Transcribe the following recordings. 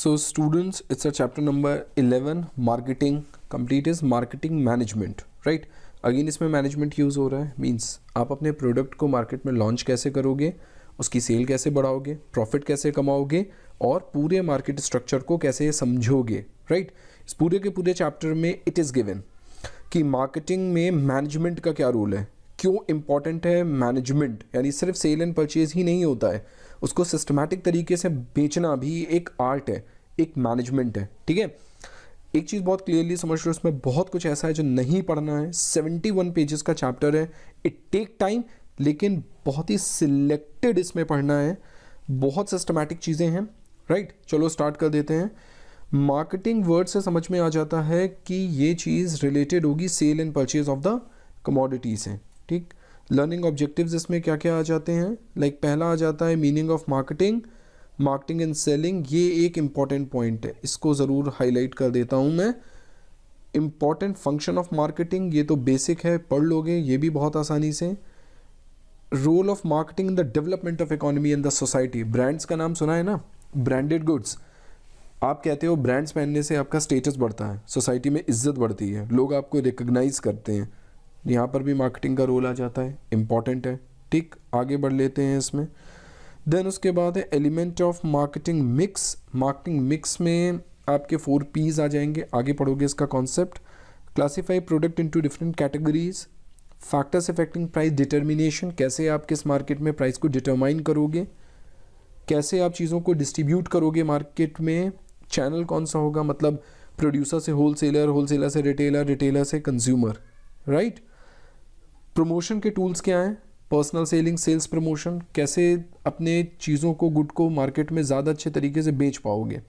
So students, it's a chapter number 11, marketing. Complete is marketing management, right? Again इसमें management use हो रहा है means आप अपने प्रोडक्ट को मार्केट में लॉन्च कैसे करोगे उसकी सेल कैसे बढ़ाओगे प्रॉफिट कैसे कमाओगे और पूरे मार्केट स्ट्रक्चर को कैसे समझोगे राइट right? इस पूरे के पूरे चैप्टर में इट इज़ गिवन कि मार्केटिंग में मैनेजमेंट का क्या रोल है क्यों इंपॉर्टेंट है मैनेजमेंट यानी सिर्फ़ सेल एंड परचेज ही नहीं होता है उसको सिस्टमैटिक तरीके से बेचना भी एक आर्ट है, एक मैनेजमेंट है, ठीक है? एक चीज़ बहुत क्लियरली समझ रहे हो उसमें बहुत कुछ ऐसा है जो नहीं पढ़ना है। सेवेंटी वन पेजेस का चैप्टर है। इट टेक टाइम लेकिन बहुत ही सिलेक्टेड इसमें पढ़ना है। बहुत सिस्टमैटिक चीज़ें हैं राइट चलो स्टार्ट कर देते हैं। मार्केटिंग वर्ड से समझ में आ जाता है कि ये चीज़ रिलेटेड होगी sale and purchase of the commodity से, ठीक? लर्निंग ऑब्जेक्टिव्स इसमें क्या क्या आ जाते हैं? लाइक like पहला आ जाता है meaning of marketing marketing and selling ये एक इंपॉर्टेंट पॉइंट है। इसको ज़रूर हाईलाइट कर देता हूँ मैं। इंपॉर्टेंट फ़ंक्शन ऑफ़ मार्केटिंग ये तो बेसिक है, पढ़ लोगे, ये भी बहुत आसानी से। Role of marketing in the development of economy and the society brands का नाम सुना है ना? ब्रांडेड गुड्स आप कहते हो ब्रांड्स पहनने से आपका स्टेटस बढ़ता है सोसाइटी में इज़्ज़त बढ़ती है, लोग आपको रिकग्नाइज करते हैं। यहाँ पर भी मार्केटिंग का रोल आ जाता है इंपॉर्टेंट है। ठीक, आगे बढ़ लेते हैं इसमें। देन उसके बाद है element of marketing mix marketing mix में आपके फोर पीज आ जाएँगे। आगे पढ़ोगे इसका concept classify product into different categories factors affecting price determination कैसे आप किस मार्केट में प्राइस को डिटरमाइन करोगे? कैसे आप चीज़ों को डिस्ट्रीब्यूट करोगे मार्केट में? चैनल कौन सा होगा? मतलब प्रोड्यूसर से होलसेलर होलसेलर से रिटेलर रिटेलर से कंज्यूमर राइट प्रमोशन के टूल्स क्या हैं? पर्सनल सेलिंग सेल्स प्रमोशन कैसे अपने चीज़ों को गुड को मार्केट में ज़्यादा अच्छे तरीके से बेच पाओगे?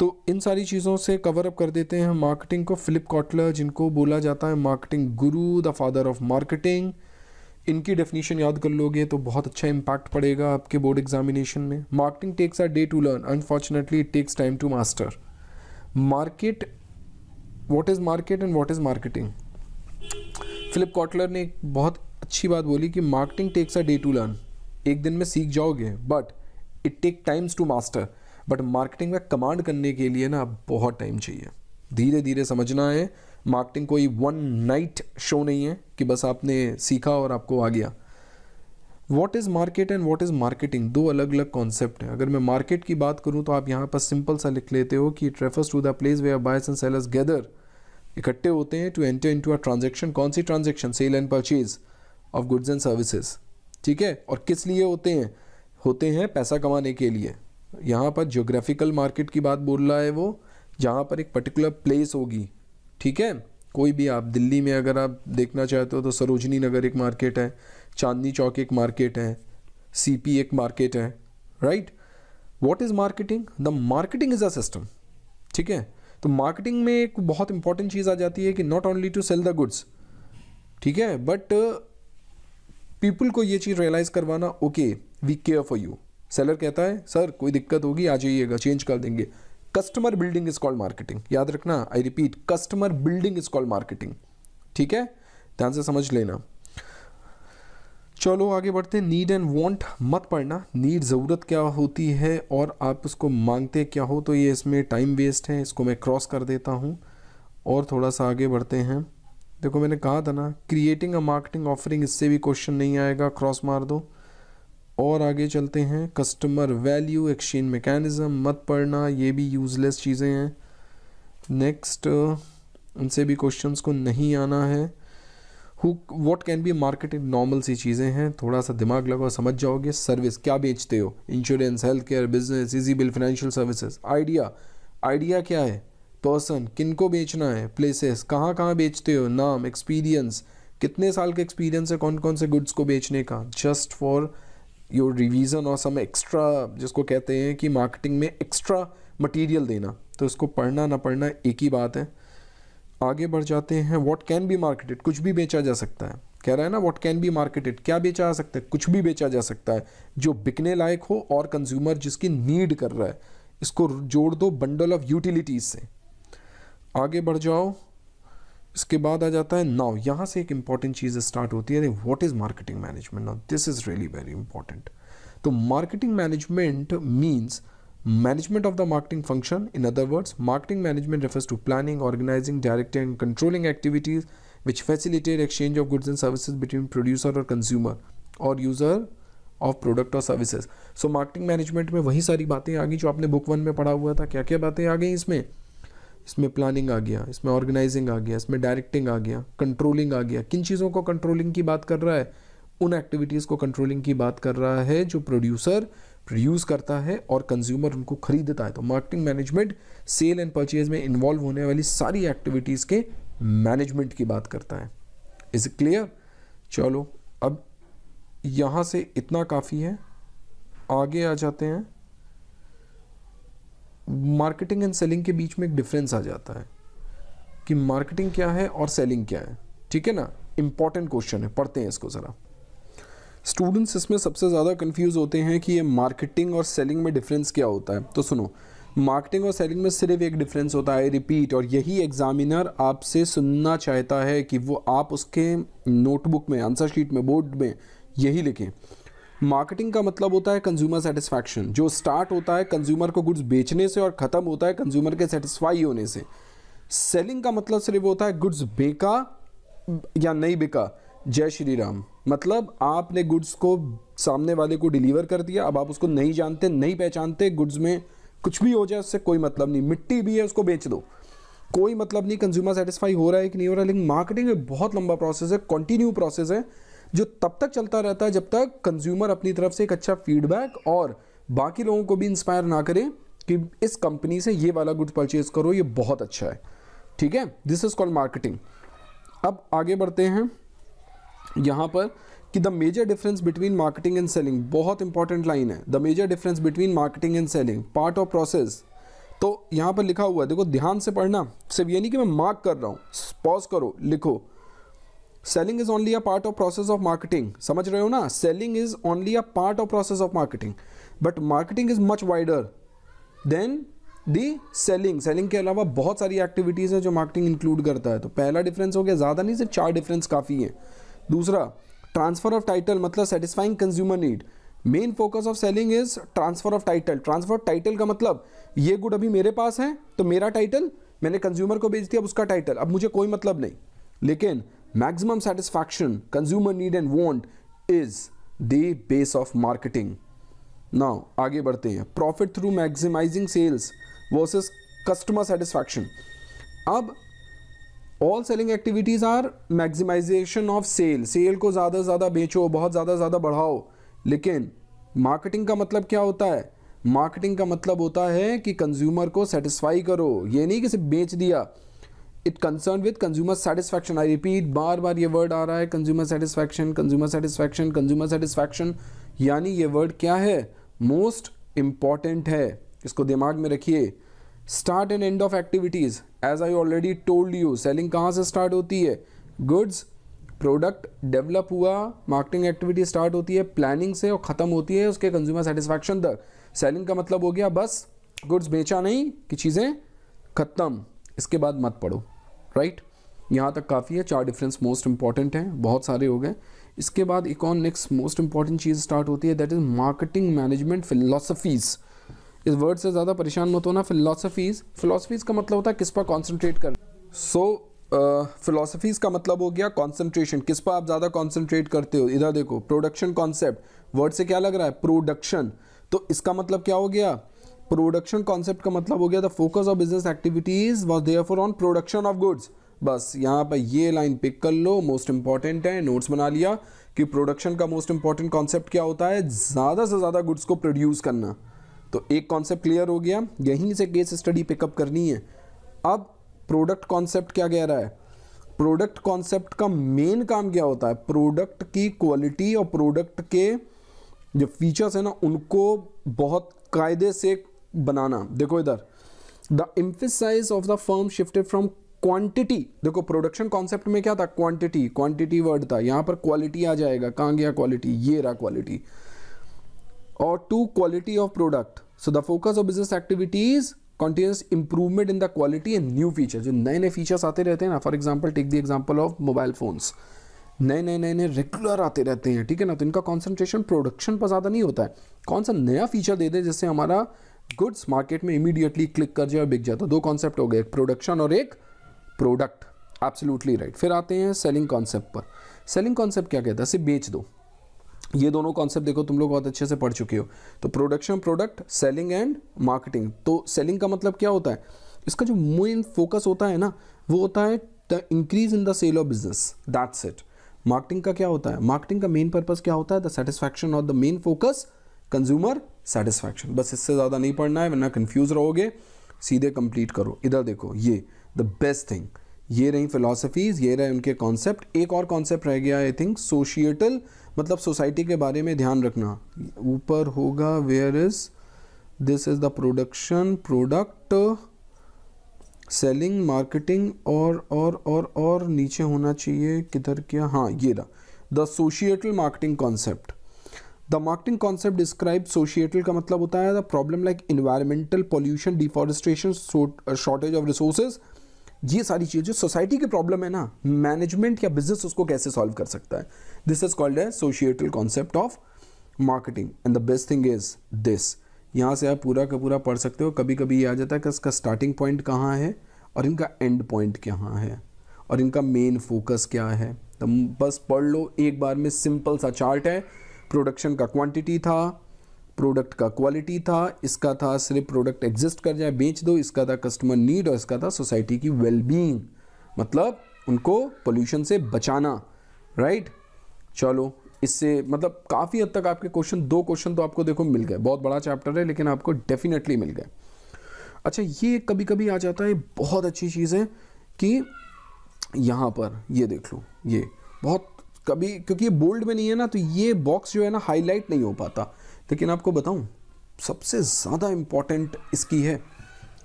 तो इन सारी चीज़ों से कवर अप कर देते हैं मार्केटिंग को फिलिप कॉटलर जिनको बोला जाता है marketing guru the father of marketing इनकी डेफिनेशन याद कर लोगे तो बहुत अच्छा इम्पैक्ट पड़ेगा आपके बोर्ड एग्जामिनेशन में। Marketing takes are day to learn unfortunately it takes time to master market what is market and what is marketing Philip Kotler ने एक बहुत अच्छी बात बोली कि marketing takes a day to learn एक दिन में सीख जाओगे but it take times to master but marketing में कमांड करने के लिए ना बहुत टाइम चाहिए. धीरे धीरे समझना है मार्केटिंग कोई वन नाइट शो नहीं है कि बस आपने सीखा और आपको आ गया. What is market and what is marketing दो अलग अलग कॉन्सेप्ट हैं. अगर मैं मार्केट की बात करूँ तो आप यहाँ पर सिंपल सा लिख लेते हो कि it refers to the place way buyers and sellers gather इकट्ठे होते हैं to enter into a transaction कौन सी transaction sale and purchase of goods and services ठीक है? और किस लिए होते हैं? होते हैं पैसा कमाने के लिए। यहाँ पर जोग्राफिकल मार्केट की बात बोल रहा है वो, जहाँ पर एक पर्टिकुलर प्लेस होगी। ठीक है? कोई भी आप दिल्ली में अगर आप देखना चाहते हो तो सरोजनी नगर एक मार्केट है, चांदनी चौक एक मार्केट है सीपी एक मार्केट है right what is marketing the marketing is a system ठीक है? तो मार्केटिंग में एक बहुत इंपॉर्टेंट चीज़ आ जाती है कि not only to sell the goods ठीक है? बट पीपल को ये चीज़ रियलाइज़ करवाना okay we care for you seller कहता है सर कोई दिक्कत होगी आ जाइएगा चेंज कर देंगे. Customer building is called marketing याद रखना I repeat customer building is called marketing ठीक है? ध्यान से समझ लेना। चलो आगे बढ़ते नीड एंड वांट मत पढ़ना। नीड ज़रूरत क्या होती है और आप उसको मांगते क्या हो? तो ये इसमें टाइम वेस्ट है। इसको मैं क्रॉस कर देता हूँ। और थोड़ा सा आगे बढ़ते हैं। देखो, मैंने कहा था ना क्रिएटिंग अ मार्केटिंग ऑफरिंग इससे भी क्वेश्चन नहीं आएगा। क्रॉस मार दो। और आगे चलते हैं। कस्टमर वैल्यू एक्सचेंज मैकेनिज़्म मत पढ़ना। ये भी यूज़लेस चीज़ें हैं। नेक्स्ट उनसे भी क्वेश्चंस को नहीं आना है। Who what can be marketing normal सी चीज़ें हैं, थोड़ा सा दिमाग लगाओ, समझ जाओगे सर्विस क्या बेचते हो? Insurance health care business easy bill financial services idea idea क्या है? पर्सन किन को बेचना है? प्लेसेस कहाँ कहाँ बेचते हो? नाम एक्सपीरियंस कितने साल का एक्सपीरियंस है कौन कौन से गुड्स को बेचने का? जस्ट फॉर योर रिवीजन और सम एक्स्ट्रा जिसको कहते हैं कि मार्केटिंग में एक्स्ट्रा मटेरियल देना। तो इसको पढ़ना, ना पढ़ना, एक ही बात है। आगे बढ़ जाते हैं व्हाट कैन बी मार्केटेड कुछ भी बेचा जा सकता है। कह रहा है ना व्हाट कैन बी मार्केटेड क्या बेचा जा सकता है? कुछ भी बेचा जा सकता है, जो बिकने लायक हो और कंज्यूमर जिसकी नीड कर रहा है। इसको जोड़ दो बंडल ऑफ़ यूटिलिटीज से। आगे बढ़ जाओ। इसके बाद आ जाता है नाउ यहाँ से एक इंपॉर्टेंट चीज़ स्टार्ट होती है। What is marketing management now this is really very important तो marketing management means management of the marketing function in other words marketing management refers to planning organising directing and controlling activities which facilitated exchange of goods and services between producer और consumer और user of product और services so marketing management में वही सारी बातें आ गई जो आपने बुक वन में पढ़ा हुआ था। क्या क्या बातें आ गई इसमें? इसमें प्लानिंग आ गया, इसमें ऑर्गेनाइजिंग आ गया, इसमें डायरेक्टिंग आ गया कंट्रोलिंग आ गया। किन चीज़ों को कंट्रोलिंग की बात कर रहा है? उन एक्टिविटीज़ को कंट्रोलिंग की बात कर रहा है जो प्रोड्यूसर प्रोड्यूस करता है और कंज्यूमर उनको खरीदता है। तो marketing management sale and purchase में इन्वॉल्व होने वाली सारी एक्टिविटीज़ के मैनेजमेंट की बात करता है। इज़ क्लियर चलो, अब यहाँ से इतना काफ़ी है। आगे आ जाते हैं। मार्केटिंग एंड सेलिंग के बीच में एक डिफरेंस आ जाता है कि मार्केटिंग क्या है और सेलिंग क्या है। ठीक है ना? इंपॉर्टेंट क्वेश्चन है, पढ़ते हैं इसको ज़रा। स्टूडेंट्स इसमें सबसे ज़्यादा कंफ्यूज होते हैं कि ये मार्केटिंग और सेलिंग में डिफरेंस क्या होता है। तो सुनो मार्केटिंग और सेलिंग में सिर्फ़ एक डिफरेंस होता है रिपीट और यही एग्जामिनर आपसे सुनना चाहता है कि वो आप उसके नोटबुक में आंसर शीट में बोर्ड में यही लिखें। मार्केटिंग का मतलब होता है कंज्यूमर सेटिस्फैक्शन जो स्टार्ट होता है कंज्यूमर को गुड्स बेचने से और ख़त्म होता है कंज्यूमर के सेटिस्फाई होने से। सेलिंग का मतलब सिर्फ़ होता है गुड्स बेका या नहीं बिका। जय श्री राम। मतलब आपने गुड्स को सामने वाले को डिलीवर कर दिया, अब आप उसको नहीं जानते, नहीं पहचानते गुड्स में कुछ भी हो जाए, उससे कोई मतलब नहीं। मिट्टी भी है, उसको बेच दो। कोई मतलब नहीं कंज्यूमर सेटिस्फाई हो रहा है कि नहीं हो रहा है लेकिन मार्केटिंग एक बहुत लंबा प्रोसेस है कंटिन्यू प्रोसेस है, जो तब तक चलता रहता है जब तक कंज्यूमर अपनी तरफ़ से एक अच्छा फीडबैक और बाकी लोगों को भी इंस्पायर ना करें कि इस कंपनी से ये वाला गुड परचेज करो, ये बहुत अच्छा है। ठीक है? दिस इज़ कॉल्ड मार्केटिंग अब आगे बढ़ते हैं। यहाँ पर कि the major difference between marketing and selling बहुत इंपॉर्टेंट लाइन है। The major difference between marketing and selling part of process तो यहाँ पर लिखा हुआ है, देखो, ध्यान से पढ़ना। सिर्फ़ ये नहीं कि मैं मार्क कर रहा हूँ पॉज करो, लिखो। Selling is only a part of process of marketing समझ रहे हो ना? Selling is only a part of process of marketing but marketing is much wider than the selling selling के अलावा बहुत सारी एक्टिविटीज़ है जो मार्केटिंग इंक्लूड करता है। तो पहला डिफरेंस हो गया, ज़्यादा नहीं, सिर्फ़ चार डिफरेंस काफ़ी है। दूसरा ट्रांसफ़र ऑफ़ टाइटल मतलब satisfying consumer need main focus of selling is transfer of title transfer of title का मतलब ये गुड अभी मेरे पास है तो मेरा टाइटल मैंने कंज्यूमर को बेच दिया, अब उसका टाइटल अब मुझे कोई मतलब नहीं. लेकिन, maximum satisfaction, consumer need and want is the base of marketing. Now, आगे बढ़ते हैं. Profit through maximizing sales versus customer satisfaction. अब all selling activities are maximisation of sale sale को ज़्यादा से ज़्यादा बेचो, बहुत ज़्यादा ज़्यादा बढ़ाओ। लेकिन मार्केटिंग का मतलब क्या होता है? मार्केटिंग का मतलब होता है कि कंज्यूमर को सेटिस्फाई करो। ये नहीं कि सिर्फ़ बेच दिया। It concern with consumer satisfaction I repeat बार बार ये वर्ड आ रहा है consumer satisfaction consumer satisfaction consumer satisfaction यानी ये वर्ड क्या है? मोस्ट इंपॉर्टेंट है। इसको दिमाग में रखिए। Start and end of activities as I already told you selling कहाँ से स्टार्ट होती है? गुड्स प्रोडक्ट डेवलप हुआ मार्केटिंग एक्टिविटी स्टार्ट होती है प्लानिंग से और ख़त्म होती है उसके कंज्यूमर सेटिस्फैक्शन तक। सेलिंग का मतलब हो गया बस गुड्स बेचा नहीं, कि चीज़ें ख़त्म। इसके बाद मत पढ़ो राइट यहाँ तक काफ़ी है, चार डिफरेंस मोस्ट इंपॉर्टेंट हैं, बहुत सारे हो गए। इसके बाद एक नेक्स्ट मोस्ट इंपॉर्टेंट चीज़ स्टार्ट होती है that is marketing management philosophies इस वर्ड से ज़्यादा परेशान मत होना फिलोसफीज़ फिलोसफीज़ का मतलब होता है किस पर कॉन्सेंट्रेट कर सो फिलोसफीज़ का मतलब हो गया कॉन्सेंट्रेशन किस पर आप ज़्यादा कॉन्सेंट्रेट करते हो। इधर देखो प्रोडक्शन कॉन्सेप्ट वर्ड से क्या लग रहा है? प्रोडक्शन तो इसका मतलब क्या हो गया? प्रोडक्शन कॉन्सेप्ट का मतलब हो गया the focus of business activities was therefore on production of goods बस, यहाँ पर ये लाइन पिक कर लो मोस्ट इंपॉर्टेंट है नोट्स बना लिया कि प्रोडक्शन का मोस्ट इंपॉर्टेंट कॉन्सेप्ट क्या होता है? ज़्यादा से ज़्यादा गुड्स को प्रोड्यूस करना। तो एक कॉन्सेप्ट क्लियर हो गया, यहीं से केस स्टडी पिकअप करनी है। अब प्रोडक्ट कॉन्सेप्ट क्या कह रहा है? प्रोडक्ट कॉन्सेप्ट का मेन काम क्या होता है? प्रोडक्ट की क्वालिटी और प्रोडक्ट के जो फीचर्स है ना, उनको बहुत कायदे से बनाना। देखो इधर। The emphasise of the firm shifted from quantity देखो प्रोडक्शन कॉन्सेप्ट में क्या था? क्वांटिटी क्वांटिटी वर्ड था। यहाँ पर क्वालिटी आ जाएगा। कहाँ गया क्वालिटी ये रहा क्वालिटी और to quality of product so the focus of business activities continuous improvement in the quality and new feature जो नए नए फीचर्स आते रहते हैं ना for example take the example of mobile phones नए नए नए नए रेगुलर आते रहते हैं, ठीक है ना? तो इनका कॉन्सेंट्रेशन प्रोडक्शन पर ज़्यादा नहीं होता है। कौन सा नया फीचर दे दे जिससे हमारा गुड्स मार्केट में इमीडिएटली क्लिक कर जाए और बिक जाए? तो दो कॉन्सेप्ट हो गए, एक प्रोडक्शन और एक प्रोडक्ट एब्सोल्युटली राइट फिर आते हैं सेलिंग कॉन्सेप्ट पर। सेलिंग कॉन्सेप्ट क्या कहता है? सिर्फ़ बेच दो। ये दोनों कॉन्सेप्ट देखो, तुम लोग बहुत अच्छे से पढ़ चुके हो। तो production product selling and marketing तो सेलिंग का मतलब क्या होता है? इसका जो मेन फोकस होता है ना, वो होता है the increase in the sale of business that's it marketing का क्या होता है? मार्केटिंग का मेन पर्पज क्या होता है? द सेटिस्फैक्शन और the main focus consumer satisfaction बस इससे ज़्यादा नहीं पढ़ना है, वरना कन्फ्यूज़ रहोगे। सीधे कंप्लीट करो। इधर देखो, ये द बेस्ट थिंग ये रही फिलोसफीज ये रहे उनके कॉन्सेप्ट एक और कॉन्सेप्ट रह गया आई थिंक सोशिएटल मतलब सोसाइटी के बारे में ध्यान रखना। ऊपर होगा where is this is the production product selling marketing और और और और नीचे होना चाहिए, किधर क्या? हाँ ये रहा। The societal marketing concept the marketing concept describe societal का मतलब होता है the problem like environmental pollution deforestation shortage of resources ये सारी चीज़, जो सोसाइटी की प्रॉब्लम है ना मैनेजमेंट या बिज़नेस उसको कैसे सॉल्व कर सकता है? दिस इज़ कॉल्ड है societal concept of marketing and the best thing is this यहाँ से आप पूरा का पूरा पढ़ सकते हो। कभी कभी ये आ जाता है कि इसका स्टार्टिंग पॉइंट कहाँ है और इनका एंड पॉइंट कहाँ है और इनका मेन फोकस क्या है। तो बस पढ़ लो। एक बार में सिंपल सा चार्ट है। प्रोडक्शन का क्वांटिटी था। प्रोडक्ट का क्वालिटी था, इसका था सिर्फ़ प्रोडक्ट एग्जिस्ट कर जाए, बेच दो, इसका था कस्टमर नीड और इसका था सोसाइटी की वेलबींग मतलब उनको पोल्यूशन से बचाना राइट चलो, इससे मतलब काफ़ी हद तक आपके क्वेश्चन दो क्वेश्चन तो आपको देखो मिल गए। बहुत बड़ा चैप्टर है, लेकिन आपको डेफिनेटली मिल गए। अच्छा ये कभी कभी आ जाता है, बहुत अच्छी चीज़ है कि यहाँ पर, ये देख लो, ये बहुत कभी, क्योंकि ये बोल्ड में नहीं है ना तो ये बॉक्स जो है ना हाईलाइट नहीं हो पाता। लेकिन आपको बताऊँ, सबसे ज़्यादा इंपॉर्टेंट इसकी है,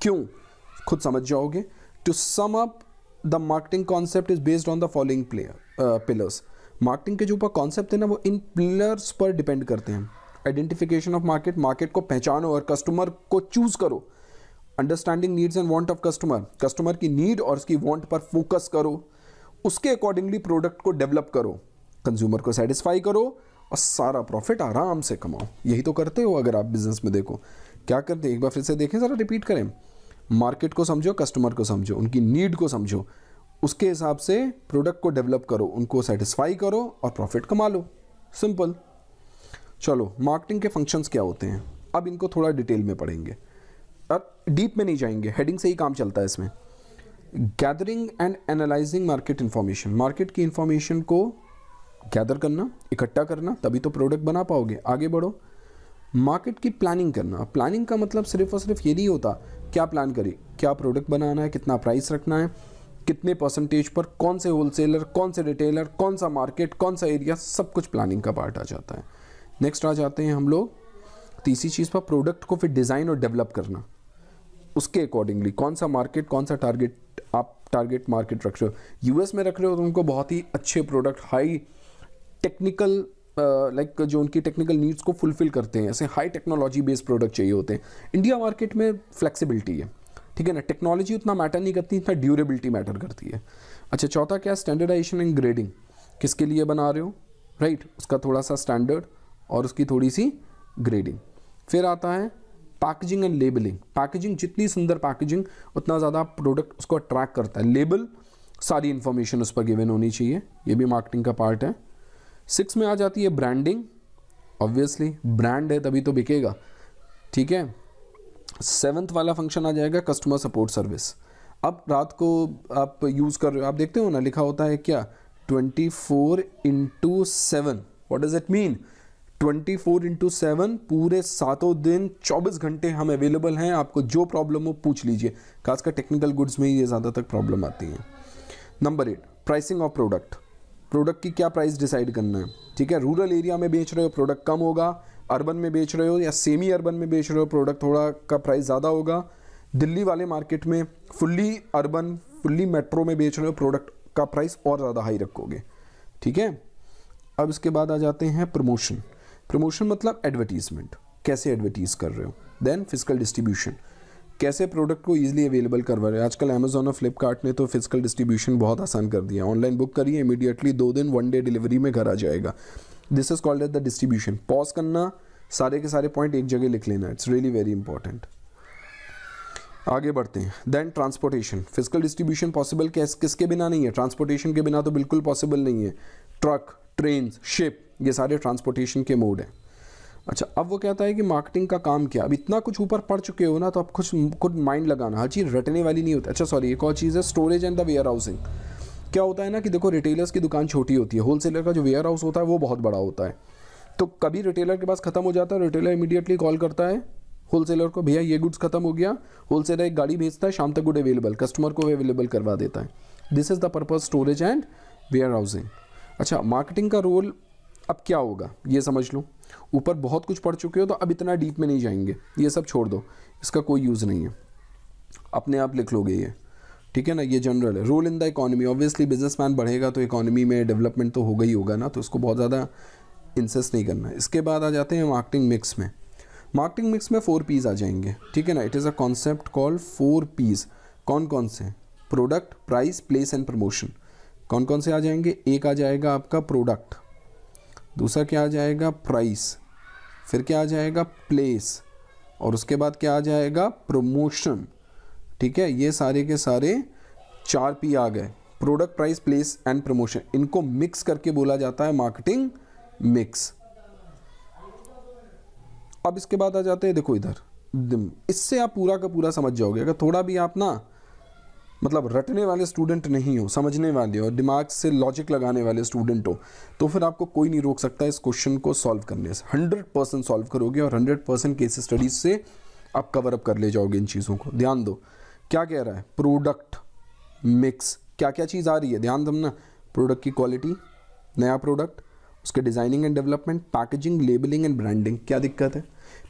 क्यों? खुद समझ जाओगे। To sum up the marketing concept is based on the following player pillars marketing के जो ऊपर कॉन्सेप्ट है ना, वो इन पिलर्स पर डिपेंड करते हैं। आइडेंटिफिकेशन ऑफ़ मार्केट मार्केट को पहचानो और कस्टमर को चूज़ करो। Understanding needs and want of customer customer की नीड और उसकी वांट पर फोकस करो। उसके अकॉर्डिंगली प्रोडक्ट को डेवलप करो। कंज्यूमर को सेटिस्फाई करो। और सारा प्रॉफिट आराम से कमाओ। यही तो करते हो अगर आप बिज़नेस में देखो। क्या करते एक बार फिर से देखें, ज़रा रिपीट करें। मार्केट को समझो कस्टमर को समझो, उनकी नीड को समझो। उसके हिसाब से प्रोडक्ट को डेवलप करो, उनको सेटिस्फाई करो और प्रॉफिट कमा लो। सिंपल चलो मार्केटिंग के फ़ंक्शंस क्या होते हैं? अब इनको थोड़ा डिटेल में पढ़ेंगे। अब डीप में नहीं जाएँगे हेडिंग से ही काम चलता है इसमें। Gathering and analysing market information market की इन्फॉर्मेशन को गैदर करना, इकट्ठा करना, तभी तो प्रोडक्ट बना पाओगे। आगे बढ़ो। मार्केट की प्लानिंग करना। प्लानिंग का मतलब सिर्फ़ और सिर्फ़ ये नहीं होता क्या प्लान करें, क्या प्रोडक्ट बनाना है, कितना प्राइस रखना है, कितने परसेंटेज पर कौन से होलसेलर कौन से रिटेलर कौन सा मार्केट कौन सा एरिया सब कुछ प्लानिंग का पार्ट आ जाता है। नेक्स्ट आ जाते हैं हम लोग। तीसरी चीज़ पर प्रोडक्ट को फिर डिज़ाइन और डेवलप करना। उसके अकॉर्डिंगली कौन सा मार्केट कौन सा टारगेट आप टारगेट मार्केट रख रहे हो। यूएस में रख रहे हो तो उनको बहुत ही अच्छे product high technical like uh, like, जो उनकी टेक्निकल नीड्स को फुलफिल करते हैं। ऐसे हाई टेक्नोलॉजी बेस्ड प्रोडक्ट चाहिए होते हैं। इंडिया मार्केट में फ्लेक्सिबिलिटी है। ठीक है ना? टेक्नोलॉजी उतना मैटर नहीं करती इतना ड्यूरेबिलिटी मैटर करती है। अच्छा चौथा क्या? स्टैंडर्डाइजेशन एंड ग्रेडिंग किसके लिए बना रहे हो? Right right? उसका थोड़ा सा स्टैंडर्ड और उसकी थोड़ी सी ग्रेडिंग फिर आता है पैकेजिंग एंड लेबलिंग पैकेजिंग जितनी सुंदर पैकेजिंग उतना ज़्यादा प्रोडक्ट उसको अट्रैक्ट करता है। लेबल सारी इन्फॉर्मेशन उस पर गिवन होनी चाहिए। ये भी मार्केटिंग का पार्ट है। सिक्स में आ जाती है ब्रांडिंग ऑब्वियसली ब्रांड है तभी तो बिकेगा, ठीक है? सेवन्थ वाला फ़ंक्शन आ जाएगा कस्टमर सपोर्ट सर्विस अब रात को आप यूज़ कर रहे हो, आप देखते हो ना, लिखा होता है क्या? Twenty four into seven what does it mean twenty four into seven पूरे सातों दिन, चौबीस घंटे हम अवेलेबल हैं, आपको जो प्रॉब्लम हो पूछ लीजिए। खासकर टेक्निकल गुड्स में ये ज़्यादा तक प्रॉब्लम आती है। Number eight pricing of product product की क्या प्राइस डिसाइड करना है? ठीक है, रूरल एरिया में बेच रहे हो, प्रोडक्ट कम होगा। अर्बन में बेच रहे हो या सेमी अर्बन में बेच रहे हो, प्रोडक्ट थोड़ा का प्राइस ज़्यादा होगा। दिल्ली वाले मार्केट में फुल्ली अर्बन फुल्ली मेट्रो में बेच रहे हो, प्रोडक्ट का प्राइस और ज़्यादा हाई रखोगे। ठीक है? अब इसके बाद आ जाते हैं प्रमोशन प्रमोशन मतलब एडवर्टीजमेंट कैसे एडवर्टीज़ कर रहे हो? देन फ़िज़िकल डिस्ट्रीब्यूशन कैसे प्रोडक्ट को ईजिली अवेलेबल करवा रहे हैं? आजकल अमेजोन और फ्लिपकार्ट ने तो फ़िज़िकल डिस्ट्रीब्यूशन बहुत आसान कर दिया ऑनलाइन बुक करिए इमीडिएटली दो दिन वन डे डिलीवरी में घर आ जाएगा। This is called as the distribution pause करना, सारे के सारे पॉइंट एक जगह लिख लेना। इट्स रियली वेरी इंपॉर्टेंट आगे बढ़ते हैं। Then transportation physical distribution possible किस, किसके बिना नहीं है? ट्रांसपोर्टेशन के बिना तो बिल्कुल पॉसिबल नहीं है। ट्रक ट्रेन शिप ये सारे ट्रांसपोर्टेशन के मोड हैं। अच्छा अब वो कहता है कि मार्केटिंग का काम क्या? अब इतना कुछ ऊपर पढ़ चुके हो ना तो आप कुछ खुद माइंड लगाना। हर चीज़ रटने वाली नहीं होती। अच्छा सॉरी एक और चीज़ है storage and the warehousing क्या होता है ना कि देखो रिटेलर्स की दुकान छोटी होती है। होलसेलर का जो वेयर हाउस होता है, वो बहुत बड़ा होता है। तो कभी रिटेलर के पास खत्म हो जाता है रिटेलर इमीडिएटली कॉल करता है होलसेलर को, भैया, ये गुड्स खत्म हो गया। होलसेलर एक गाड़ी भेजता है, शाम तक गुड अवेलेबल कस्टमर को अवेलेबल करवा देता है। This is the purpose storage and warehousing अच्छा मार्केटिंग का रोल अब क्या होगा? ये समझ लो। ऊपर बहुत कुछ पढ़ चुके हो तो अब इतना डीप में नहीं जाएँगे। ये सब छोड़ दो। इसका कोई यूज़ नहीं है। अपने आप लिख लोगे ये। ठीक है ना? ये जनरल है। Role in the economy obviously businessman बढ़ेगा तो इकोनॉमी में डेवलपमेंट तो होगा ही होगा ना तो उसको बहुत ज़्यादा इंसेस नहीं करना इसके बाद आ जाते हैं मार्केटिंग मिक्स में। मार्केटिंग मिक्स में फोर पीस आ जाएँगे। ठीक है ना? It is a concept call four Ps कौन कौन से? Product price place and promotion कौन कौन से आ जाएँगे? एक आ जाएगा आपका प्रोडक्ट दूसरा क्या आ जाएगा? प्राइस फिर क्या आ जाएगा? प्लेस और उसके बाद क्या आ जाएगा? प्रमोशन ठीक है? ये सारे के सारे चार पी आ गए. Product price place and promotion इनको मिक्स करके बोला जाता है मार्केटिंग मिक्स अब इसके बाद आ जाते हैं, देखो इधर. इससे आप पूरा का पूरा समझ जाओगे. अगर थोड़ा भी आप ना मतलब रटने वाले स्टूडेंट नहीं हो, समझने वाले हो, दिमाग से लॉजिक लगाने वाले स्टूडेंट हो तो फिर आपको कोई नहीं रोक सकता इस क्वेश्चन को सॉल्व करने से। हंड्रेड परसेंट सॉल्व करोगे और हंड्रेड परसेंट केस स्टडीज़ से आप कवर अप कर ले जाओगे इन चीज़ों को। ध्यान दो, क्या कह रहा है? प्रोडक्ट मिक्स क्या क्या चीज़ आ रही है? ध्यान दो ना प्रोडक्ट की क्वालिटी नया प्रोडक्ट उसके designing and development packaging labelling and branding क्या दिक्कत है?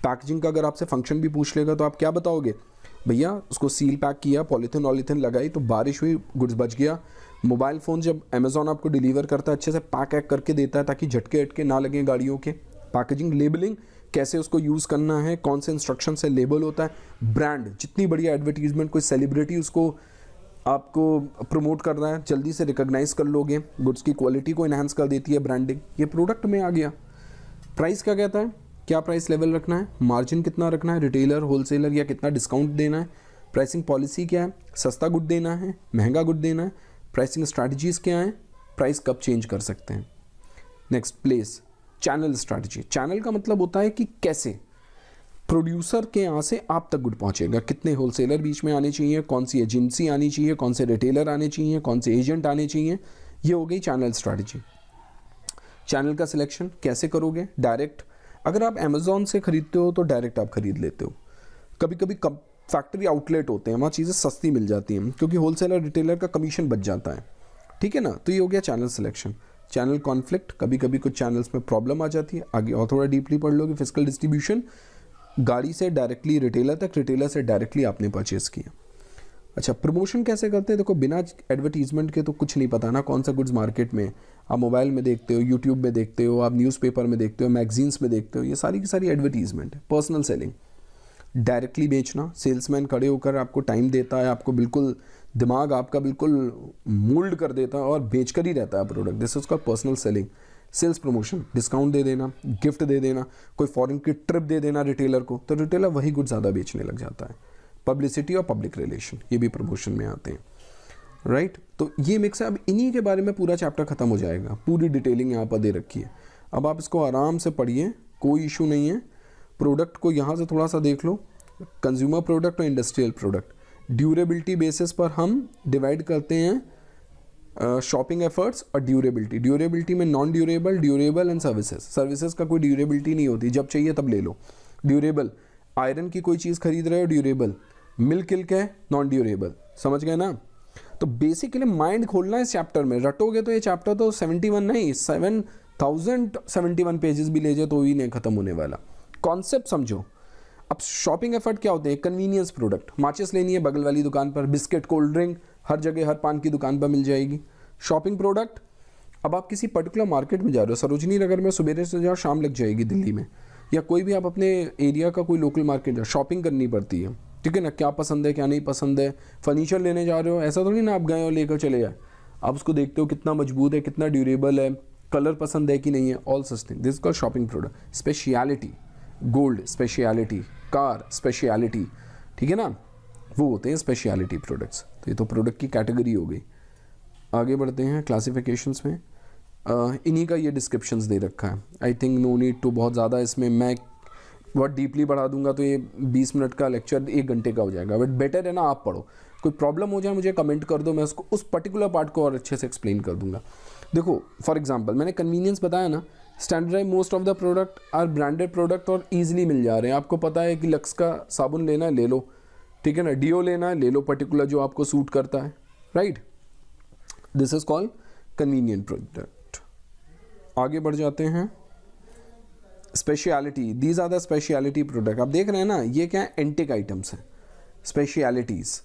पैकेजिंग का अगर आपसे फ़ंक्शन भी पूछ लेगा तो आप क्या बताओगे? भैया, उसको सील पैक किया पॉलीथिन वॉलीथिन लगाई तो बारिश हुई गुड्स बच गया। मोबाइल फ़ोन जब अमेजोन आपको डिलीवर करता है, अच्छे से पैक वैक करके देता है, ताकि झटके अटके ना लगे गाड़ियों के। पैकेजिंग लेबलिंग कैसे उसको यूज़ करना है, कौन से इंस्ट्रक्शन से लेबल होता है ब्रांड जितनी बड़ी एडवर्टीजमेंट कोई सेलिब्रिटी उसको आपको प्रमोट कर रहा है, जल्दी से रिकॉग्नाइज कर लोगे। गुड्स की क्वालिटी को इन्हांस कर देती है ब्रांडिंग ये प्रोडक्ट में आ गया। प्राइस क्या कहता है? क्या प्राइस लेवल रखना है? मार्जिन कितना रखना है? रिटेलर होलसेलर या कितना डिस्काउंट देना है? प्राइसिंग पॉलिसी क्या है? सस्ता गुड देना है? महँगा गुड देना है? प्राइसिंग स्ट्रैटेजीज क्या हैं? प्राइस कब चेंज कर सकते हैं? Next place channel strategy channel का मतलब होता है कि कैसे? प्रोड्यूसर के यहाँ से आप तक गुड पहुँचेगा। कितने होलसेलर बीच में आने चाहिए? कौन सी एजेंसी आनी चाहिए? कौन से रिटेलर आने चाहिए? कौन से एजेंट आने चाहिए? ये हो गई चैनल स्ट्रैटेजी चैनल का सिलेक्शन कैसे करोगे? डायरेक्ट अगर आप अमेज़ोन से ख़रीदते हो तो डायरेक्ट आप ख़रीद लेते हो। कभी कभी कब फैक्ट्री आउटलेट होते हैं, वहाँ चीज़ें सस्ती मिल जाती हैं। क्योंकि होलसेलर रिटेलर का कमीशन बच जाता है। ठीक है ना? तो ये हो गया चैनल सिलेक्शन चैनल कॉन्फ्लिक्ट कभी कभी कुछ चैनल्स में प्रॉब्लम आ जाती है। आगे और थोड़ा डीपली पढ़ लो कि फ़िज़िकल डिस्ट्रीब्यूशन गाड़ी से डायरेक्टली रिटेलर तक रिटेलर से डायरेक्टली आपने परचेज़ किया। अच्छा प्रमोशन कैसे करते हैं? देखो, बिना एडवर्टीजमेंट के तो कुछ नहीं पता ना कौन सा गुड्स मार्केट में आप मोबाइल में देखते हो यूट्यूब में देखते हो, आप न्यूज़पेपर में देखते हो मैगजीन्स में देखते हो, ये सारी की सारी एडवर्टीजमेंट है पर्सनल सेलिंग डायरेक्टली बेचना सेल्समैन खड़े होकर आपको टाइम देता है, आपको बिल्कुल दिमाग आपका बिल्कुल मोल्ड कर देता है और बेच कर ही रहता है product this call personal selling sales promotion discount दे देना गिफ्ट दे देना, कोई फॉरेन की ट्रिप दे देना रिटेलर को तो रिटेलर वही गुड ज़्यादा बेचने लग जाता है। पब्लिसिटी और पब्लिक रिलेशन ये भी प्रमोशन में आते हैं राइट right? तो ये मिक्स है। अब इन्हीं के बारे में पूरा चैप्टर खत्म हो जाएगा। पूरी डिटेलिंग यहाँ पर दे रखी है। अब आप इसको आराम से पढ़िए, कोई इशू नहीं है। प्रोडक्ट को यहाँ से थोड़ा सा देख लो। कंज्यूमर प्रोडक्ट और इंडस्ट्रियल प्रोडक्ट ड्यूरेबिलिटी बेसिस पर हम डिवाइड करते हैं शॉपिंग एफर्ट्स और ड्यूरेबिलिटी ड्यूरेबिलिटी में non durable durable and services services का कोई ड्यूरेबिलिटी नहीं होती। जब चाहिए तब ले लो। ड्यूरेबल आयरन की कोई चीज़ खरीद रहे हो ड्यूरेबल मिल्क किल्क है नॉन ड्यूरेबल समझ गए ना? तो बेसिकली माइंड खोलना है इस चैप्टर में। रटोगे तो ये चैप्टर तो सेवेंटी वन नहीं seven thousand seventy one pages भी ले जाए तो ही नहीं खत्म होने वाला। कॉन्सेप्ट समझो। अब शॉपिंग एफर्ट क्या होते हैं? कन्वीनियंस प्रोडक्ट माचिस लेनी है बगल वाली दुकान पर। बिस्किट कोल्ड ड्रिंक हर जगह, हर पान की दुकान पर मिल जाएगी। शॉपिंग प्रोडक्ट अब आप किसी पर्टिकुलर मार्केट में जा रहे हो, सरोजनी नगर में सुबह से जाओ, शाम लग जाएगी दिल्ली में। या कोई भी आप अपने एरिया का कोई लोकल मार्केट जाओ शॉपिंग करनी पड़ती है। ठीक है ना? क्या पसंद है, क्या नहीं पसंद है? फर्नीचर लेने जा रहे हो? ऐसा थोड़ी ना आप गए और लेकर चले जाए। आप उसको देखते हो कितना मज़बूत है, कितना ड्यूरेबल है कलर पसंद है कि नहीं है? All सस्टिंग this call shopping product speciality gold speciality car speciality ठीक है ना? वो होते हैं स्पेशलिटी प्रोडक्ट्स तो ये तो प्रोडक्ट की कैटेगरी हो गई। आगे बढ़ते हैं क्लासिफिकेशंस में। इन्हीं का ये डिस्क्रिप्शंस दे रखा है। I think no need to बहुत ज़्यादा इसमें। मैं बहुत डीपली बढ़ा दूँगा तो ये 20 मिनट का लेक्चर एक घंटे का हो जाएगा। बट बेटर है ना आप पढ़ो। कोई प्रॉब्लम हो जाए, मुझे कमेंट कर दो, मैं उसको, उस पर्टिकुलर पार्ट को और अच्छे से एक्सप्लेन कर दूँगा। देखो फॉर एग्ज़ाम्पल मैंने कन्वीनियंस बताया ना standardise most of the product are branded product और ईजिली मिल जा रहे हैं। आपको पता है कि लक्स का साबुन लेना है, ले लो। ठीक है ना? डीओ लेना है, ले लो पर्टिकुलर जो आपको सूट करता है। Right this is called convenient product आगे बढ़ जाते हैं। Speciality these are the speciality product आप देख रहे हैं ना, ये क्या है? एंटिक आइटम्स हैं. स्पेशलिटीज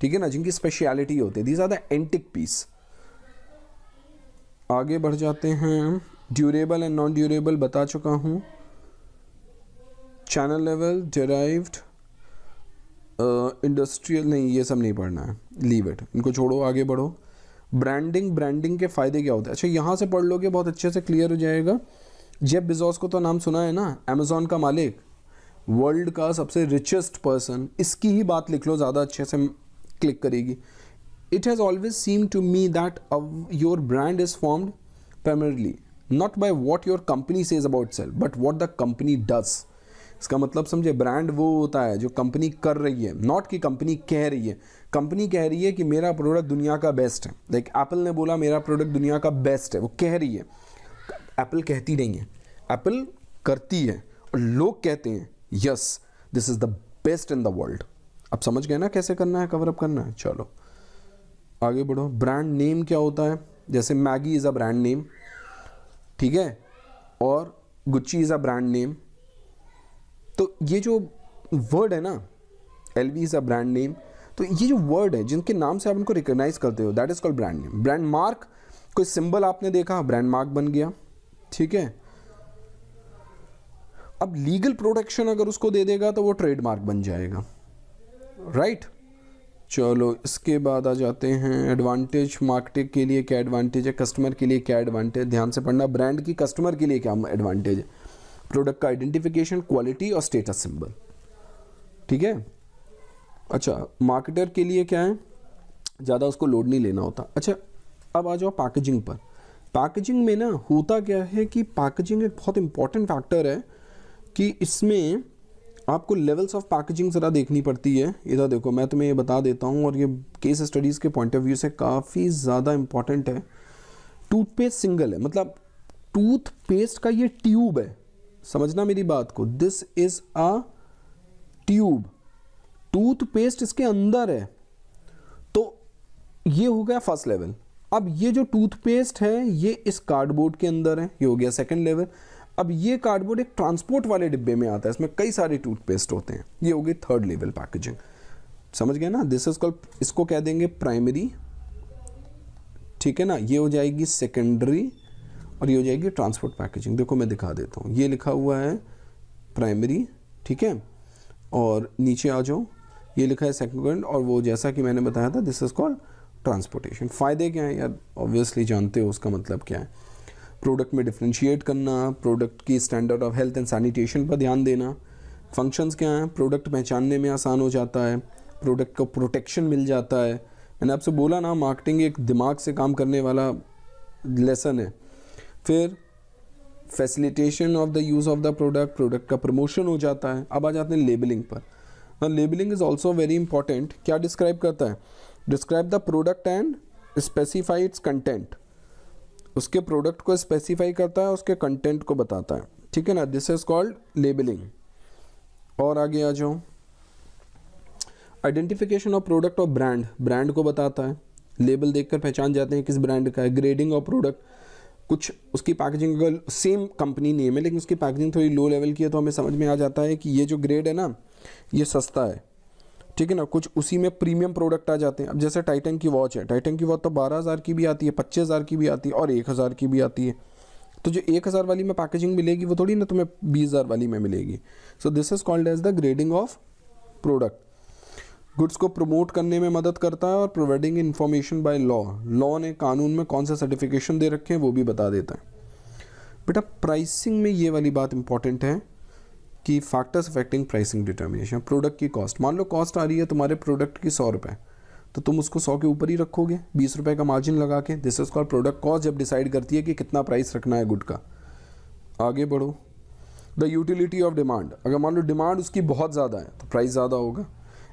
ठीक है ना? जिनकी स्पेशलिटी होती है. These are the antique piece आगे बढ़ जाते हैं ड्यूरेबल एंड नॉन ड्यूरेबल बता चुका हूँ. चैनल लेवल डेराइव्ड इंडस्ट्रियल नहीं, ये सब नहीं पढ़ना है. लीव इट इनको छोड़ो, आगे बढ़ो. ब्रांडिंग ब्रांडिंग के फ़ायदे क्या होते हैं? अच्छा यहाँ से पढ़ लोगे, बहुत अच्छे से क्लियर हो जाएगा. जेब बिजोस को तो नाम सुना है ना? अमेजोन का मालिक। वर्ल्ड का सबसे रिचेस्ट पर्सन इसकी ही बात लिख लो ज़्यादा अच्छे से क्लिक करेगी। Has always seemed to me that uh, your brand is formed primarily not by what your company says about itself but what the company does. इसका मतलब समझे ब्रांड वो होता है जो कंपनी कर रही है नॉट कि कंपनी कह रही है। कंपनी कह रही है कि मेरा प्रोडक्ट दुनिया का बेस्ट है। लाइक like एप्पल ने बोला मेरा प्रोडक्ट दुनिया का बेस्ट है। वो कह रही है। एप्पल कहती नहीं है। एप्पल करती है और लोग कहते हैं, yes this is the best in the world अब समझ गए ना कैसे करना है कवरअप करना है? चलो। आगे बढ़ो। ब्रांड नेम क्या होता है? जैसे Maggi is a brand name ठीक है? और Gucci is a brand name तो ये जो वर्ड है ना L V is a brand name तो ये जो वर्ड है, जिनके नाम से आप उनको रिकोगनाइज करते हो that is called brand name brand mark कोई सिंबल आपने देखा? ब्रांड मार्क बन गया। ठीक है? अब लीगल प्रोटेक्शन अगर उसको दे देगा तो वो ट्रेडमार्क बन जाएगा। Right right? चलो, इसके बाद आ जाते हैं एडवांटेज मार्केटिंग के लिए क्या एडवांटेज है कस्टमर के लिए क्या एडवांटेज ध्यान से पढ़ना ब्रांड की कस्टमर के लिए क्या एडवांटेज है? प्रोडक्ट का आइडेंटिफिकेशन क्वालिटी और स्टेटस सिंबल ठीक है? अच्छा मार्केटर के लिए क्या है? ज़्यादा उसको लोड नहीं लेना होता। अच्छा अब आ जाओ पैकेजिंग पर। पैकेजिंग में ना होता क्या है कि पैकेजिंग एक बहुत इंपॉर्टेंट फैक्टर है कि इसमें आपको लेवल्स ऑफ़ पैकेजिंग ज़रा देखनी पड़ती है। इधर देखो, मैं तुम्हें ये बता देता हूँ और ये केस स्टडीज़ के पॉइंट ऑफ़ व्यू से काफ़ी ज़्यादा इंपॉर्टेंट है। टूथपेस्ट सिंगल है मतलब टूथपेस्ट का ये ट्यूब है। समझना मेरी बात को। This is a tube toothpaste इसके अंदर है। तो ये हो गया फ़र्स्ट लेवल अब ये जो टूथपेस्ट है, ये इस कार्डबोर्ड के अंदर है, ये हो गया सेकंड लेवल अब ये कार्डबोर्ड एक ट्रांसपोर्ट वाले डिब्बे में आता है, इसमें कई सारे टूथपेस्ट होते हैं. ये हो गई थर्ड लेवल पैकेजिंग समझ गए ना? दिस इज़ कॉल्ड इसको कह देंगे? प्राइमरी ठीक है ना? ये हो जाएगी सेकेंडरी और ये हो जाएगी ट्रांसपोर्ट पैकेजिंग देखो मैं दिखा देता हूँ. ये लिखा हुआ है प्राइमरी ठीक है? और नीचे आ जाओ. ये लिखा है सेकेंड और वो जैसा कि मैंने बताया था दिस इज़ कॉल्ड ट्रांसपोर्टेशन। फ़ायदे क्या हैं? यार ऑब्वियसली जानते हो उसका मतलब क्या है। प्रोडक्ट में डिफ्रेंशिएट करना प्रोडक्ट की standard of health and sanitation पर ध्यान देना। फ़ंक्शंस क्या हैं? प्रोडक्ट पहचानने में आसान हो जाता है। प्रोडक्ट को प्रोटेक्शन मिल जाता है। मैंने आपसे बोला ना मार्केटिंग एक दिमाग से काम करने वाला लेसन है। फिर facilitation of the use of the product product का प्रमोशन हो जाता है। अब आ जाते हैं लेबलिंग पर। Labelling is also very important क्या डिस्क्राइब करता है? Describe the product and specify its content उसके प्रोडक्ट को स्पेसिफाई करता है, उसके कंटेंट को बताता है। ठीक है ना? दिस इज़ कॉल्ड लेबलिंग और आगे आ जाओ। आइडेंटिफिकेशन ऑफ़ प्रोडक्ट और ब्रांड ब्रांड को बताता है। लेबल देखकर पहचान जाते हैं किस ब्रांड का है। ग्रेडिंग ऑफ़ प्रोडक्ट कुछ उसकी पैकेजिंग अगर सेम कंपनी नेम है, लेकिन उसकी पैकेजिंग थोड़ी लो लेवल की है तो हमें समझ में आ जाता है कि ये जो ग्रेड है ना, ये सस्ता है। ठीक है ना? कुछ उसी में प्रीमियम प्रोडक्ट आ जाते हैं। अब जैसे टाइटन की वॉच है। टाइटन की वॉच तो बारह हज़ार की भी आती है, पच्चीस हज़ार की भी आती है और एक हज़ार की भी आती है। तो जो एक हज़ार वाली में पैकेजिंग मिलेगी, वो थोड़ी ना तुम्हें बीस हज़ार वाली में मिलेगी। So this is called as the grading of product goods को प्रमोट करने में मदद करता है और providing information by law law ने कानून में कौन सा सर्टिफिकेशन दे रखे हैं वो भी बता देता है। बेटा प्राइसिंग में ये वाली बात इंपॉर्टेंट है। कि factors affecting pricing determination product की कॉस्ट मान लो कॉस्ट आ रही है तुम्हारे प्रोडक्ट की सौ रुपये तो तुम उसको सौ के ऊपर ही रखोगे, बीस रुपये का मार्जिन लगा के। This is call product cost जब डिसाइड करती है कि कितना प्राइस रखना है गुड का। आगे बढ़ो। द यूटिलिटी ऑफ़ डिमांड अगर मान लो डिमांड उसकी बहुत ज़्यादा है तो प्राइस ज़्यादा होगा।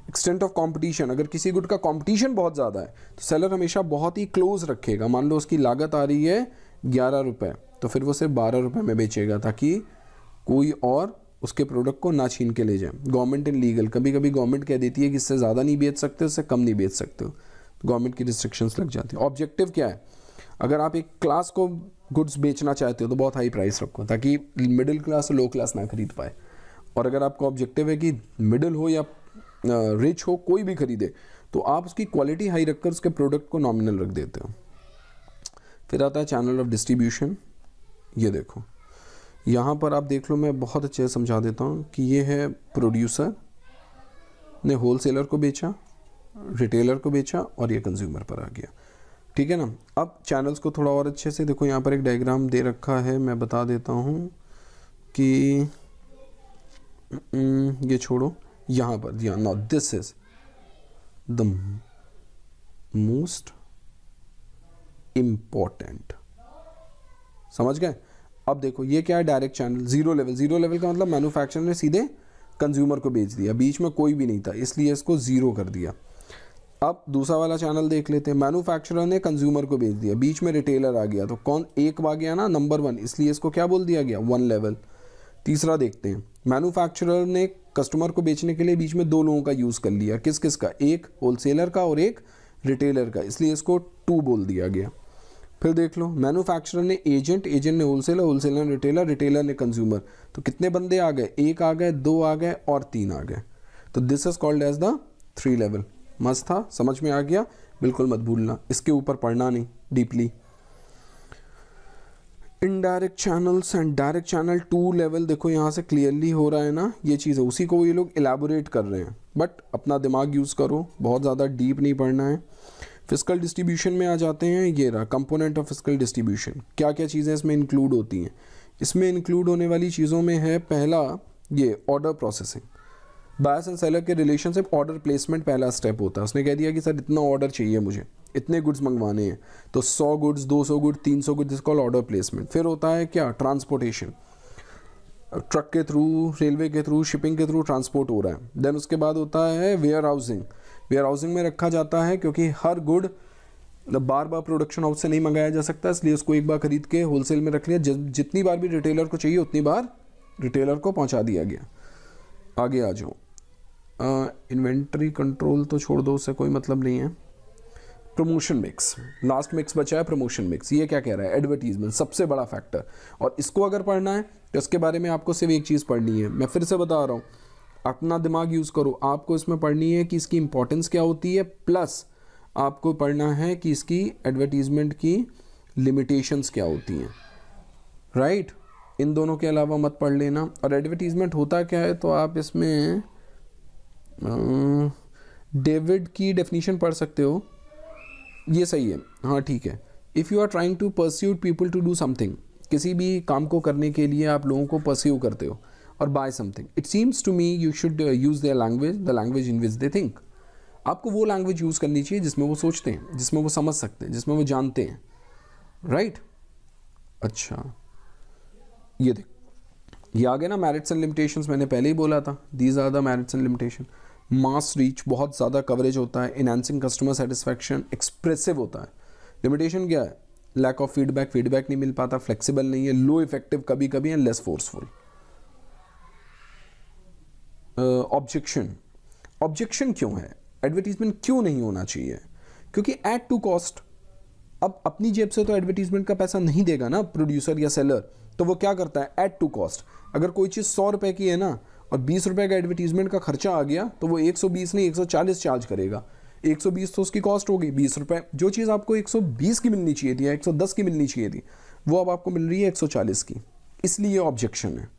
एक्सटेंट ऑफ़ कंपटीशन अगर किसी गुड का कंपटीशन बहुत ज़्यादा है तो सेलर हमेशा बहुत ही क्लोज रखेगा। मान लो उसकी लागत आ रही है ग्यारह रुपये तो फिर वो सिर्फ़ बारह रुपये में बेचेगा, ताकि कोई और उसके प्रोडक्ट को ना छीन के ले जाए। गवर्नमेंट इन लीगल कभी कभी गवर्नमेंट कह देती है कि इससे ज़्यादा नहीं बेच सकते उससे कम नहीं बेच सकते। हो तो गवर्नमेंट की रिस्ट्रिक्शंस लग जाती है। ऑब्जेक्टिव क्या है? अगर आप एक क्लास को गुड्स बेचना चाहते हो तो बहुत हाई प्राइस रखो, ताकि मिडिल क्लास लो क्लास ना खरीद पाए। और अगर आपका ऑब्जेक्टिव है कि मिडिल हो या रिच हो, कोई भी खरीदे तो आप उसकी क्वालिटी हाई रखकर उसके प्रोडक्ट को नॉमिनल रख देते हो। फिर आता है चैनल ऑफ़ डिस्ट्रीब्यूशन ये देखो। यहाँ पर आप देख लो, मैं बहुत अच्छे से समझा देता हूँ कि ये है प्रोड्यूसर ने होल सेलर को बेचा रिटेलर को बेचा और ये कंज्यूमर पर आ गया। ठीक है ना? अब चैनल्स को थोड़ा और अच्छे से देखो, यहाँ पर एक डायग्राम दे रखा है, मैं बता देता हूँ कि ये छोड़ो, यहाँ पर दिया now this is the most important समझ गए? अब देखो, ये क्या है direct channel zero level zero level का मतलब मैन्युफैक्चरर ने सीधे कंज्यूमर को बेच दिया। बीच में कोई भी नहीं था, इसलिए इसको ज़ीरो कर दिया। अब दूसरा वाला चैनल देख लेते हैं। मैन्युफैक्चरर ने कंज्यूमर को बेच दिया। बीच में रिटेलर आ गया। तो कौन एक आ गया ना? नंबर वन इसलिए इसको क्या बोल दिया गया? वन लेवल तीसरा देखते हैं। मैन्युफैक्चरर ने कस्टमर को बेचने के लिए बीच में दो लोगों का यूज़ कर लिया। किस किस का? एक होलसेलर का और एक रिटेलर का। इसलिए इसको टू बोल दिया गया। फिर देख लो मैन्युफैक्चरर ने एजेंट एजेंट ने होलसेलर होलसेलर ने रिटेलर रिटेलर ने कंज्यूमर तो कितने बंदे आ गए? एक आ गए, दो आ गए और तीन आ गए. तो this is called as the three level मस्त था, समझ में आ गया? बिल्कुल मत भूलना. इसके ऊपर पढ़ना नहीं deeply indirect channels and direct channel two level देखो, यहाँ से क्लियरली हो रहा है ना, ये चीज़ है। उसी को ये लोग एलेबोरेट कर रहे हैं। बट अपना दिमाग यूज़ करो, बहुत ज़्यादा डीप नहीं पढ़ना है। फ़िज़िकल डिस्ट्रीब्यूशन में आ जाते हैं, ये रहा कंपोनेंट ऑफ़ फ़िज़िकल डिस्ट्रीब्यूशन क्या क्या चीज़ें इसमें इंक्लूड होती हैं? इसमें इंक्लूड होने वाली चीज़ों में है, पहला, ये order processing buyers and seller के रिलेशनशिप ऑर्डर प्लेसमेंट पहला स्टेप होता है। उसने कह दिया कि, सर, इतना ऑर्डर चाहिए मुझे। इतने गुड्स मंगवाने हैं। तो 100 गुड्स 200 गुड 300 गुड्स जिसको ऑर्डर प्लेसमेंट फिर होता है क्या? ट्रांसपोर्टेशन ट्रक के थ्रू रेलवे के थ्रू शिपिंग के थ्रू ट्रांसपोर्ट हो रहा है। देन उसके बाद होता है वेयर हाउसिंग वेयर हाउसिंग में रखा जाता है, क्योंकि हर गुड बार बार प्रोडक्शन हाउस से नहीं मंगाया जा सकता, इसलिए उसको एक बार खरीद के होलसेल में रख लिया। जितनी बार भी रिटेलर को चाहिए, उतनी बार रिटेलर को पहुँचा दिया गया। आगे आ जाओ। इन्वेंट्री कंट्रोल तो छोड़ दो, उससे कोई मतलब नहीं है। प्रमोशन मिक्स लास्ट मिक्स बचा है प्रमोशन मिक्स ये क्या कह रहा है? एडवर्टीजमेंट सबसे बड़ा फैक्टर और इसको अगर पढ़ना है तो इसके बारे में आपको सिर्फ़ एक चीज़ पढ़नी है। मैं फिर से बता रहा हूँ। अपना दिमाग यूज़ करो। आपको इसमें पढ़नी है कि इसकी इंपॉर्टेंस क्या होती है प्लस आपको पढ़ना है कि इसकी एडवर्टीजमेंट की लिमिटेशंस क्या होती हैं। Right right? इन दोनों के अलावा मत पढ़ लेना। और एडवर्टीजमेंट होता क्या है तो आप इसमें डेविड की डेफिनेशन पढ़ सकते हो। ये सही है। हाँ ठीक है। If you are trying to pursue people to do something किसी भी काम को करने के लिए आप लोगों को परस्यू करते हो। और buy something it seems to me you should use their language the language in which they think आपको वो लैंग्वेज यूज़ करनी चाहिए जिसमें वो सोचते हैं, जिसमें वो समझ सकते हैं, जिसमें वो जानते हैं। Right right? अच्छा। ये देख। ये आ गया ना मैरिट्स एंड लिमिटेशंस मैंने पहले ही बोला था। These are the merits and limitation mass reach बहुत ज़्यादा कवरेज होता है इनहेंसिंग कस्टमर सेटिस्फैक्शन एक्सप्रेसिव होता है। लिमिटेशन क्या है? लैक ऑफ़ फीडबैक फीडबैक नहीं मिल पाता फ्लेक्सिबल नहीं है लो इफ़ेक्टिव कभी कभी है लेस फोर्सफुल ऑब्जेक्शन ऑब्जेक्शन क्यों है? एडवर्टीजमेंट क्यों नहीं होना चाहिए? क्योंकि एट टू कॉस्ट अब अपनी जेब से तो एडवर्टीजमेंट का पैसा नहीं देगा ना प्रोड्यूसर या सेलर तो वो क्या करता है? एट टू कॉस्ट अगर कोई चीज़ सौ रुपए की है ना और बीस रुपए का एडवर्टीजमेंट का खर्चा आ गया तो वो एक सौ बीस नहीं, एक सौ चालीस चार्ज करेगा। एक सौ बीस तो उसकी कॉस्ट होगी, बीस रुपए। जो चीज़ आपको एक सौ बीस की मिलनी चाहिए थी या एक सौ दस की मिलनी चाहिए थी, वो अब आपको मिल रही है एक सौ चालीस की। इसलिए ऑब्जेक्शन है।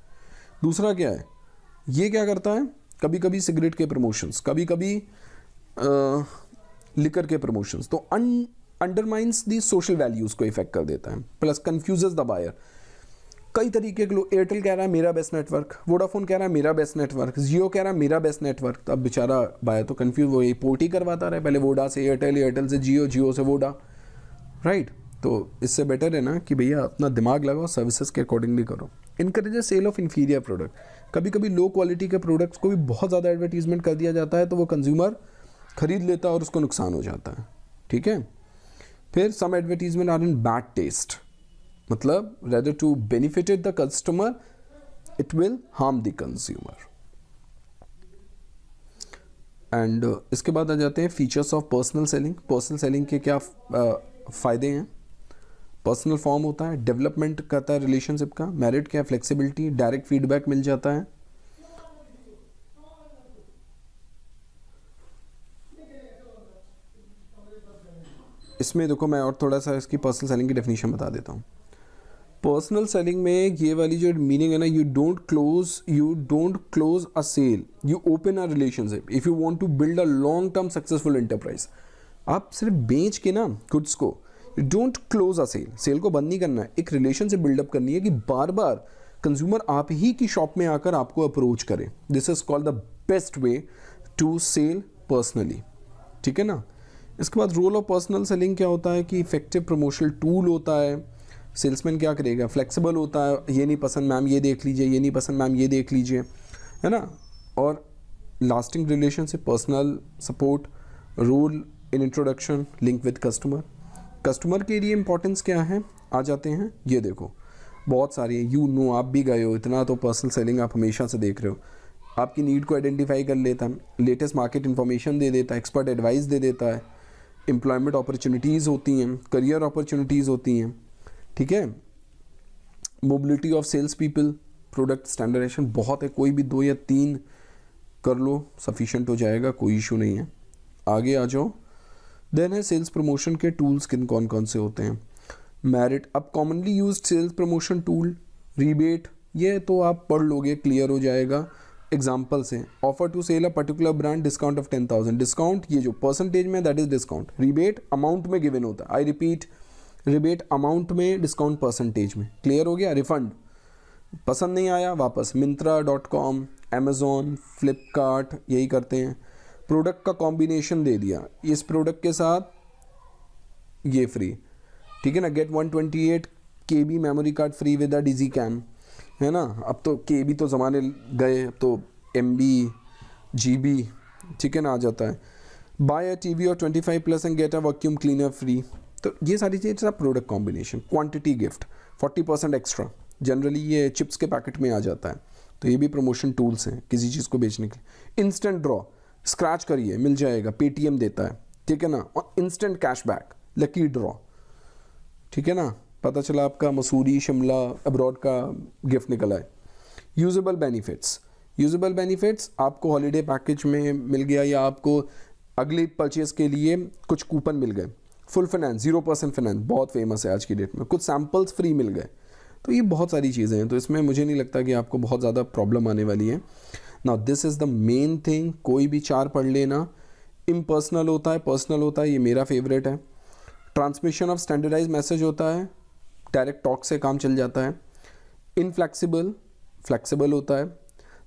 दूसरा क्या है? ये क्या करता है? कभी कभी सिगरेट के प्रमोशंस कभी कभी लिकर के प्रमोशंस। तो अन अंडरमाइंस दी सोशल वैल्यूज़ को इफ़ेक्ट कर देता है। प्लस कन्फ्यूज़ द बायर कई तरीके के लोग एयरटेल कह रहा है, मेरा बेस्ट नेटवर्क वोडाफोन कह रहा है, मेरा बेस्ट नेटवर्क जियो कह रहा है, मेरा बेस्ट नेटवर्क तो अब बेचारा बाय तो कन्फ्यूज़ वो पोर्ट ही करवाता रहे। पहले वोडा से एयरटेल एयरटेल से जियो जियो से वोडा राइट तो इससे बेटर है ना कि भैया अपना दिमाग लगाओ सर्विसेज़ के अकॉर्डिंगली करो। Encourage sale of inferior product कभी कभी लो क्वालिटी के प्रोडक्ट्स को भी बहुत ज़्यादा एडवर्टीजमेंट कर दिया जाता है तो वो कंज्यूमर खरीद लेता है और उसको नुकसान हो जाता है। ठीक है? फिर some advertisement are in bad taste मतलब rather to benefited the customer it will harm the consumer and इसके बाद आ जाते हैं features of personal selling personal selling के क्या uh, फ़ायदे हैं? पर्सनल फॉर्म होता है डेवलपमेंट करता है रिलेशनशिप का मेरिट क्या है फ्लेक्सिबिलिटी डायरेक्ट फीडबैक मिल जाता है। इसमें देखो मैं और थोड़ा सा इसकी पर्सनल सेलिंग की डेफिनेशन बता देता हूँ। पर्सनल सेलिंग में ये वाली जो मीनिंग है ना you don't close you don't close a sale you open a relationship if you want to build a long term successful enterprise आप सिर्फ़ बेच के ना गुड्स को don't close a sale. Sale को बंद नहीं करना है। एक रिलेशनशिप बिल्डअप करनी है कि बार बार कंज्यूमर आप ही की शॉप में आकर आपको अप्रोच करे। This is called the best way to sell personally ठीक है ना? इसके बाद रोल ऑफ़ पर्सनल सेलिंग क्या होता है कि इफ़ेक्टिव प्रमोशनल टूल होता है। सेल्समैन क्या करेगा? फ्लेक्सिबल होता है। ये नहीं पसंद मैम ये देख लीजिए। ये नहीं पसंद मैम ये देख लीजिए। है ना? और lasting relationship personal support role in introduction link with customer customer के लिए इंपॉर्टेंस क्या है? आ जाते हैं। ये देखो, बहुत सारी यू नो आप भी गए हो, इतना तो पर्सनल सेलिंग आप हमेशा से देख रहे हो। आपकी नीड को आइडेंटिफाई कर लेता है लेटेस्ट मार्केट इन्फॉर्मेशन दे देता है एक्सपर्ट एडवाइस दे देता है। एम्प्लॉयमेंट अपॉर्चुनिटीज़ होती हैं करियर अपॉर्चुनिटीज़ होती हैं, ठीक है? Mobility of sales people product standardization बहुत है। कोई भी दो या तीन कर लो सफिशेंट हो जाएगा, कोई इशू नहीं है। आगे आ जाओ। देन है सेल्स प्रमोशन के टूल्स किन कौन कौन से होते हैं? मेरिट अब commonly use sales promotion tool rebate ये तो आप पढ़ लोगे क्लियर हो जाएगा। एग्ज़ाम्पल से offer to sell a particular brand discount off ten thousand discount ये जो परसेंटेज में that is discount rebate amount में गिवन होता है। आई रिपीट रिबेट अमाउंट में डिस्काउंट परसेंटेज में. क्लियर हो गया? रिफंड पसंद नहीं आया? वापस. Myntra dot com Amazon Flipkart यही करते हैं। प्रोडक्ट का कॉम्बिनेशन दे दिया। इस प्रोडक्ट के साथ ये फ्री ठीक है ना? Get 128 twenty B memory card free with a digicam है ना? अब तो के बी तो ज़माने गए अब तो एम बी जी बी ठीक है ना? आ जाता है। बाय अ टी वी और twenty five plus and get a vacuum cleaner free तो ये सारी चीज़ें, सब product combination quantity gift forty percent extra generally ये चिप्स के पैकेट में आ जाता है। तो ये भी प्रमोशन टूल्स हैं, किसी चीज़ को बेचने के लिए। इंस्टेंट ड्रॉ स्क्रैच करिए, मिल जाएगा, पेटीएम देता है, ठीक है ना? और इंस्टेंट कैशबैक लकी ड्रॉ ठीक है ना? पता चला आपका मसूरी शिमला अब्रॉड का गिफ्ट निकला है। यूजेबल बेनिफिट्स यूजेबल बेनिफिट्स आपको हॉलीडे पैकेज में मिल गया या आपको अगले परचेज के लिए कुछ कूपन मिल गए। Full finance zero percent finance बहुत फ़ेमस है आज की डेट में। कुछ सैम्पल्स फ्री मिल गए। तो ये बहुत सारी चीज़ें हैं तो इसमें मुझे नहीं लगता कि आपको बहुत ज़्यादा प्रॉब्लम आने वाली है। ना this is the main thing कोई भी चार पढ़ लेना। इम्पर्सनल होता है पर्सनल होता है, ये मेरा फेवरेट है। ट्रांसमिशन ऑफ़ स्टैंडर्डाइज मैसेज होता है। डायरेक्ट टॉक से काम चल जाता है। इनफ्लेक्सिबल फ्लेक्सिबल होता है।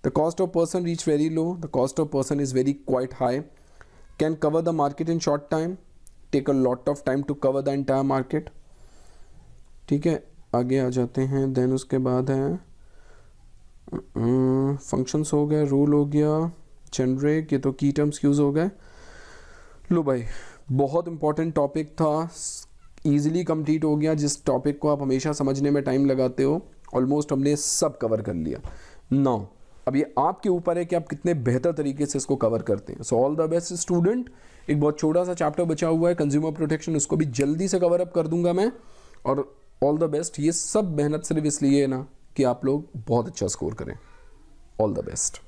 The cost of person reach very low the cost of person is very quite high can cover the market in short time take a lot of time to cover the entire market ठीक है, आगे आ जाते हैं then उसके बाद है। Functions हो गए रूल हो गया जनरेक ये तो की टर्म्स यूज़ हो गए। लो भाई, बहुत इंपॉर्टेंट टॉपिक था ईजिली कंप्लीट हो गया, जिस टॉपिक को आप हमेशा समझने में टाइम लगाते हो ऑलमोस्ट हमने सब कवर कर लिया। नाउ अब ये आपके ऊपर है कि आप कितने बेहतर तरीके से इसको कवर करते हैं। So all the best student एक बहुत छोटा सा चैप्टर बचा हुआ है कंज्यूमर प्रोटेक्शन उसको भी जल्दी से कवर अप कर दूँगा मैं। और ऑल द बेस्ट ये सब मेहनत सिर्फ़ इसलिए है ना। कि आप लोग बहुत अच्छा स्कोर करें। All the best